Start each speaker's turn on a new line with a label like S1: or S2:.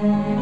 S1: Amen.